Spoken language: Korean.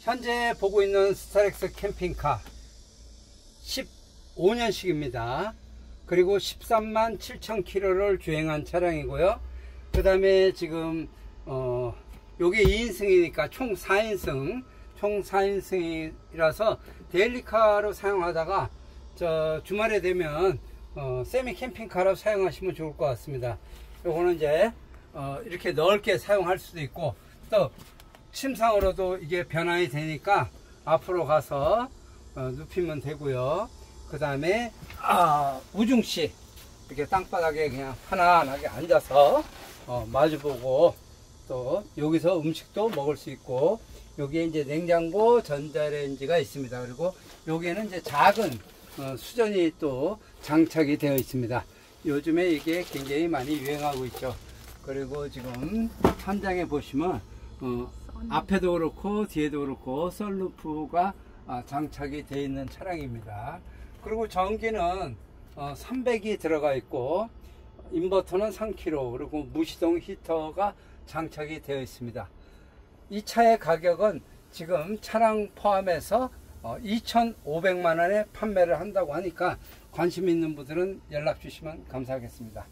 현재 보고 있는 스타렉스 캠핑카 15년식입니다. 그리고 13만 7천 킬로를 주행한 차량이고요. 그 다음에 지금 어 요게 2인승이니까 총 4인승 총 4인승이라서 daily car로 사용하다가 저 주말에 되면 어 세미 캠핑카로 사용하시면 좋을 것 같습니다. 요거는 이제 어 이렇게 넓게 사용할 수도 있고 또 침상으로도 이게 변환이 되니까 앞으로 가서 어, 눕히면 되고요. 그 다음에 아, 우중씨 이렇게 땅바닥에 그냥 편안하게 앉아서 어, 마주보고 또 여기서 음식도 먹을 수 있고 여기에 이제 냉장고 전자레인지가 있습니다. 그리고 여기에는 이제 작은 어, 수전이 또 장착이 되어 있습니다. 요즘에 이게 굉장히 많이 유행하고 있죠. 그리고 지금 현장에 보시면 어, 앞에도 그렇고 뒤에도 그렇고 썰루프가 아, 장착이 되어 있는 차량입니다. 그리고 전기는 300이 들어가 있고 인버터는 3kg 그리고 무시동 히터가 장착이 되어 있습니다. 이 차의 가격은 지금 차량 포함해서 2,500만 원에 판매를 한다고 하니까 관심 있는 분들은 연락 주시면 감사하겠습니다.